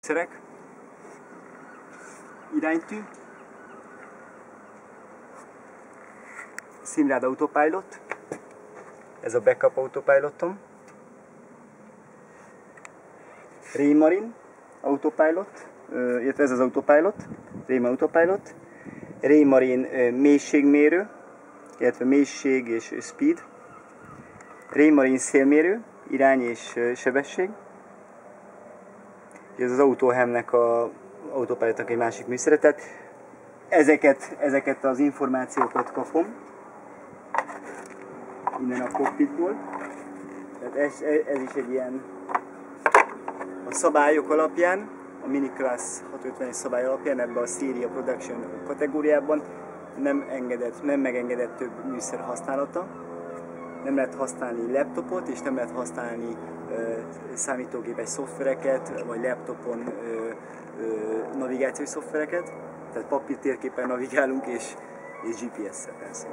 szerek, iránytű, Simrad Autopilot, ez a backup autopilotom, Raymarin Autopilot, illetve ez az Autopilot, Raymarin Autopilot, Raymarin mélységmérő, illetve mélység és speed, Raymarin szélmérő, irány és sebesség, ez az autóhemnek a autopilotnak egy másik műszere, tehát ezeket, ezeket az információkat kapom innen a cockpitból. Tehát ez, ez is egy ilyen a szabályok alapján, a Mini Class 650 szabály alapján ebben a Seria Production kategóriában nem, engedett, nem megengedett több műszer használata. Nem lehet használni laptopot, és nem lehet használni számítógépes szoftvereket, vagy laptopon navigációs szoftvereket, tehát papírtérképen navigálunk és, és GPS-szel persze.